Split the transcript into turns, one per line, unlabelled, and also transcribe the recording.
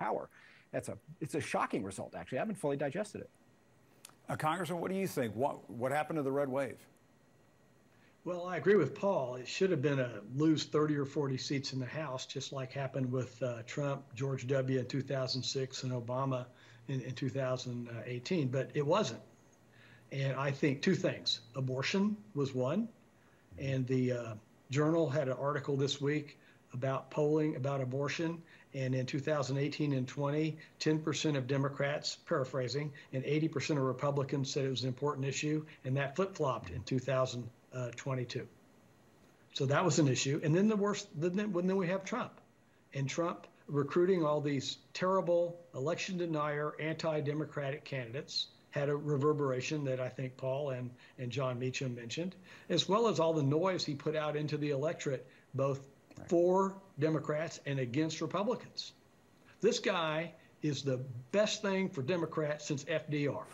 power. That's a it's a shocking result. Actually, I haven't fully digested it.
Uh, Congressman, what do you think? What what happened to the red wave?
Well, I agree with Paul. It should have been a lose 30 or 40 seats in the House, just like happened with uh, Trump, George W. in 2006, and Obama in, in 2018. But it wasn't. And I think two things abortion was one. And the uh, Journal had an article this week about polling about abortion. And in 2018 and 20, 10% of Democrats, paraphrasing, and 80% of Republicans said it was an important issue. And that flip flopped in 2022. So that was an issue. And then the worst, then, then we have Trump. And Trump recruiting all these terrible election denier, anti Democratic candidates had a reverberation that I think Paul and, and Jon Meacham mentioned, as well as all the noise he put out into the electorate, both. For Democrats and against Republicans. This guy is the best thing for Democrats since FDR.